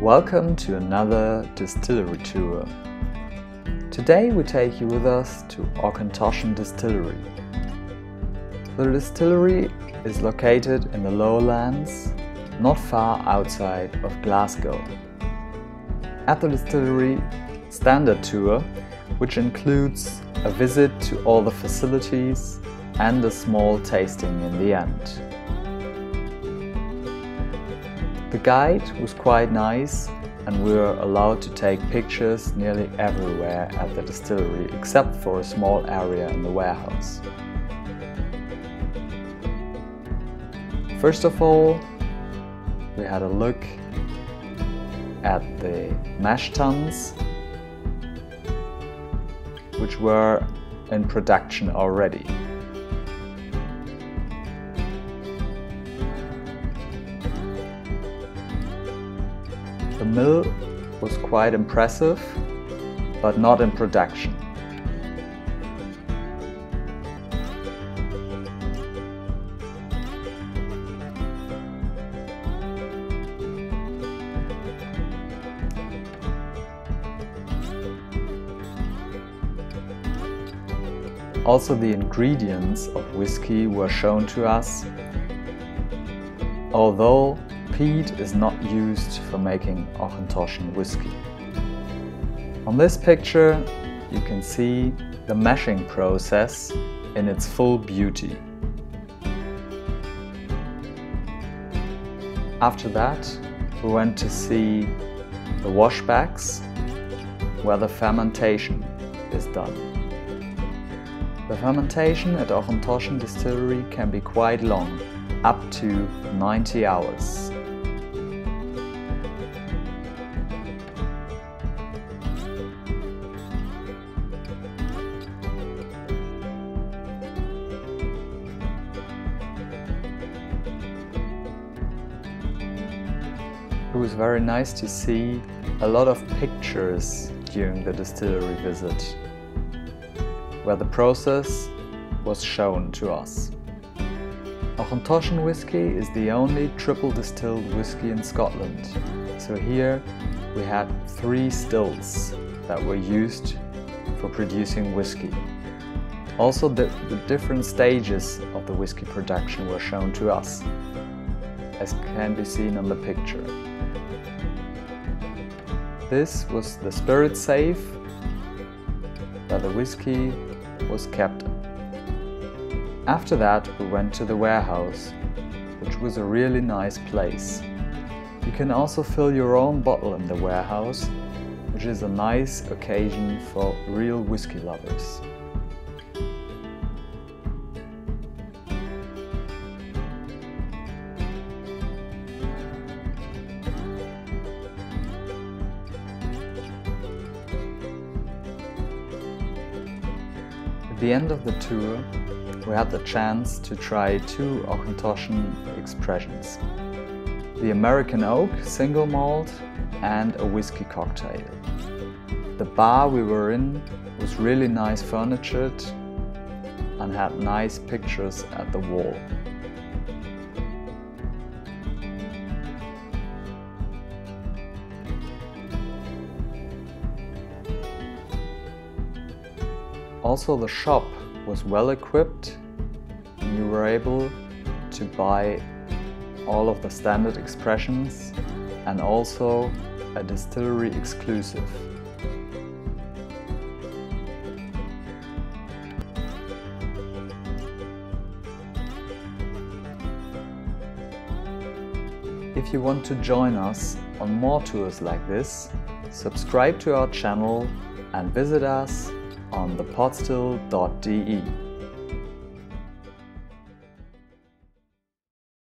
Welcome to another distillery tour. Today we take you with us to Auchentoshan Distillery. The distillery is located in the lowlands, not far outside of Glasgow. At the distillery, standard tour, which includes a visit to all the facilities and a small tasting in the end. Guide was quite nice and we were allowed to take pictures nearly everywhere at the distillery except for a small area in the warehouse. First of all, we had a look at the mash tuns which were in production already. Mill was quite impressive, but not in production. Also the ingredients of whiskey were shown to us, although peat is not used for making Auchentoshan whiskey. On this picture you can see the mashing process in its full beauty. After that we went to see the washbacks where the fermentation is done. The fermentation at Auchentoshan Distillery can be quite long, up to 90 hours. It was very nice to see a lot of pictures during the distillery visit, where the process was shown to us. Auchentoshan whiskey is the only triple distilled whiskey in Scotland, so here we had three stills that were used for producing whiskey. Also the, the different stages of the whiskey production were shown to us, as can be seen on the picture. This was the spirit safe where the whiskey was kept. After that we went to the warehouse, which was a really nice place. You can also fill your own bottle in the warehouse, which is a nice occasion for real whiskey lovers. The end of the tour, we had the chance to try two Auchentoshan expressions. The American Oak single malt and a whiskey cocktail. The bar we were in was really nice furnitured and had nice pictures at the wall. Also the shop was well equipped and you were able to buy all of the standard expressions and also a distillery exclusive. If you want to join us on more tours like this, subscribe to our channel and visit us on thepotstill.de.